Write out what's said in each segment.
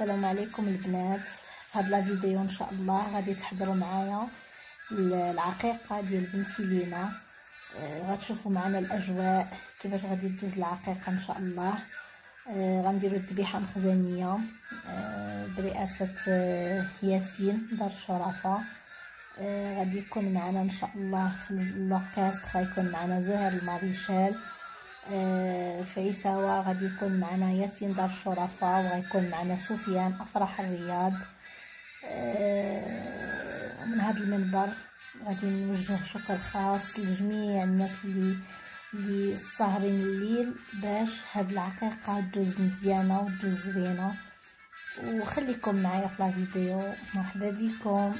السلام عليكم البنات. في هاد la vidéo إن شاء الله غادي تحضروا معايا العقيقة ديال بنتي لينا. آه، غتشوفوا معنا الأجواء كيفاش غادي تدوز العقيقة إن شاء الله. آه، غنديروا الذبيحة مخزنيه آه، برئاسه ياسين دار الشرفه غادي يكون معنا إن شاء الله في اللوكاست غيكون معنا زهر الماريشال. في عيساوة غادي يكون معنا ياسين دار الشرفاء وغيكون معنا سفيان افراح الرياض. من هذا المنبر غادي نوجه شكر خاص لجميع الناس اللي اللي ساهرين الليل باش هاد العقيقة دوز مزيانة ودوز زوينة. وخليكم معايا في الفيديو مرحبا بكم.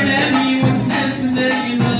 Alemi you know.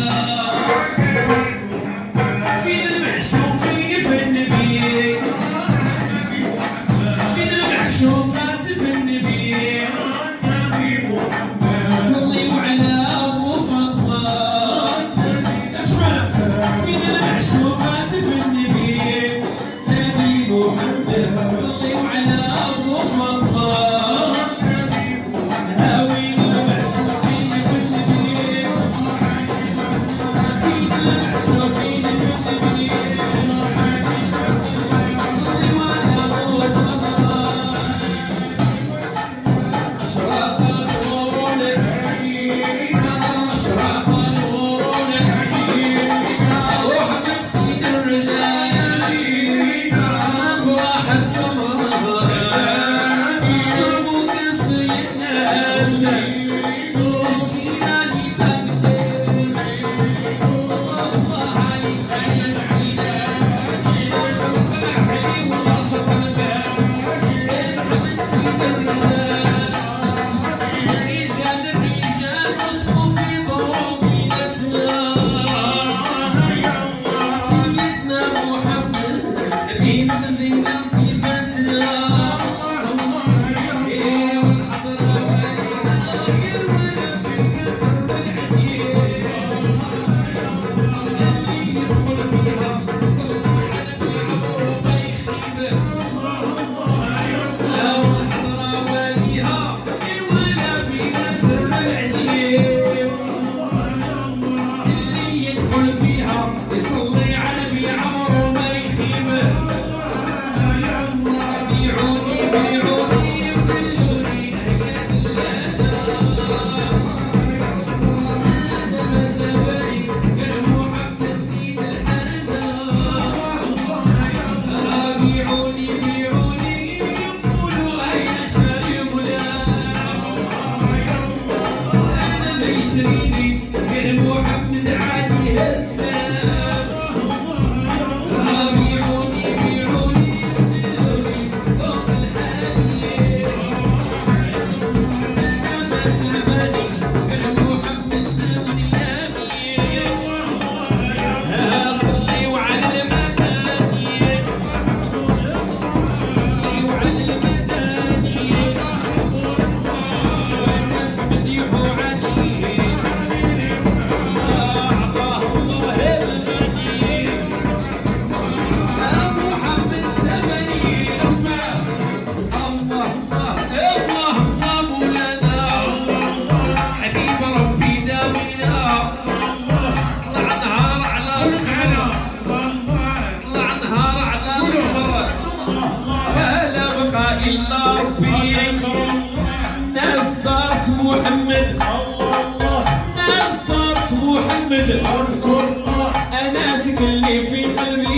اللي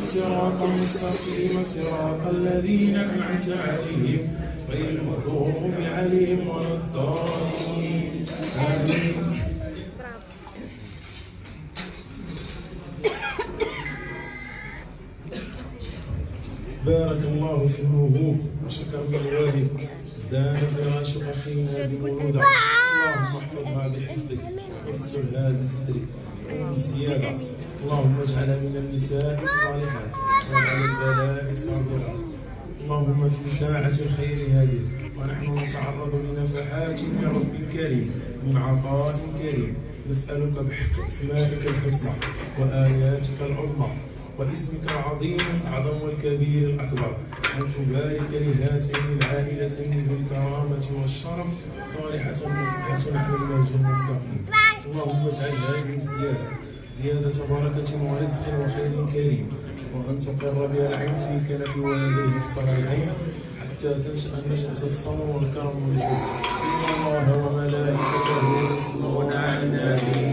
الصراط المستقيم صراط الذين أنعمت عليهم غير المغضوب عليهم ولا الضالين. آمين. بارك الله في الموهوب وشكر الوالد ازداد فراش اخينا بولودا اللهم احفظها بحفظك. واسترها بسترك بالزياده اللهم اجعلها من النساء الصالحات وعلى البلاء الصابرات اللهم في ساعة الخير هذه ونحن نتعرض لنفحات من رب كريم من عطاء كريم نسألك بحق أسمائك الحسنى وآياتك العظمى. واسمك العظيم الأعظم والكبير الأكبر. أن تبارك لهاتين العائلتين بالكرامة والشرف صالحة مصلحة على الناجي المستقيم اللهم اجعل هذه الزيادة زيادة بركة ورزق وخير كريم. وأن تقر بها العين في كنف والديه الصالحين حتى تنشأ النشأة الصبر والكرم والجود. إن الله وملائكته يصلون على النبي.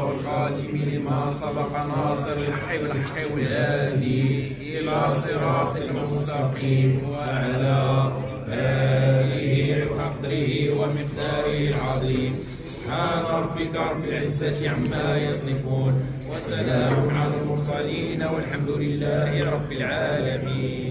أغلق والخاتم لما سبق ناصر الحق بالحق والهادي إلى صراطك المستقيم وعلى آله وقدره ومقداره العظيم. سبحان ربك رب العزة عما يصفون وسلام على المرسلين والحمد لله رب العالمين.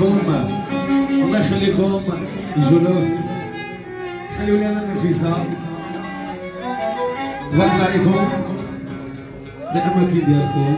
يخليكم الله يخليكم الجلوس خليوا أنا النفيسة. تبارك الله عليكم. نعم الاماكن ديالكم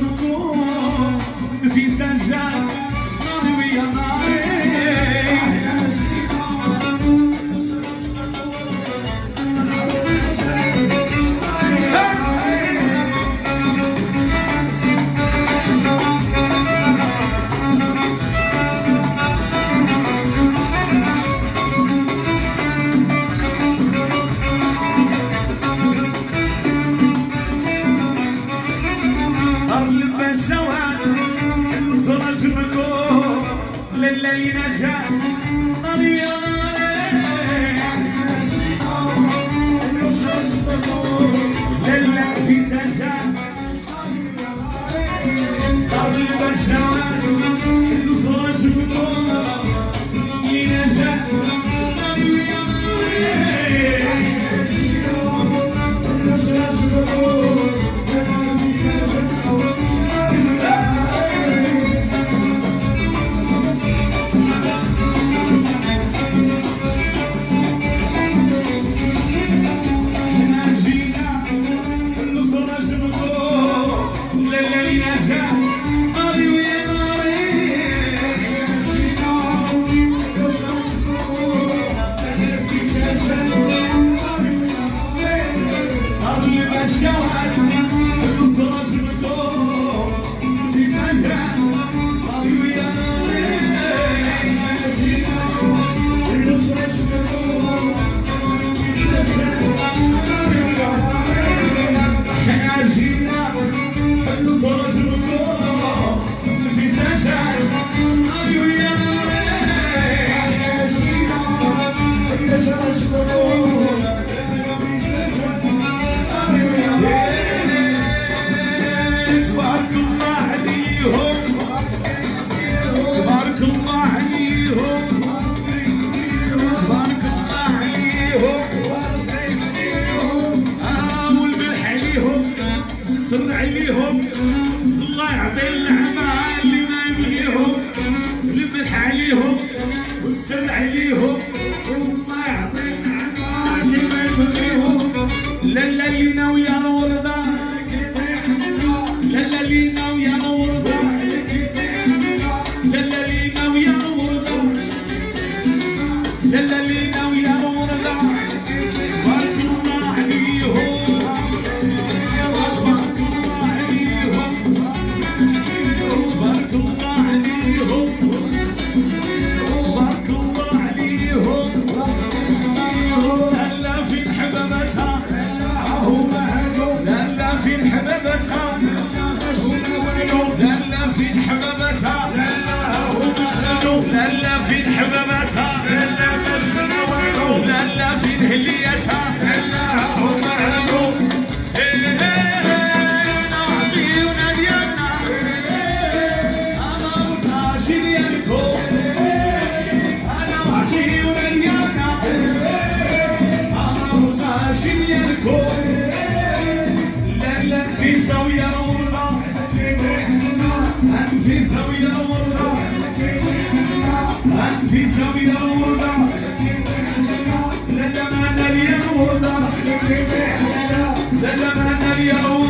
no visajat to الكريم إحنا لا لا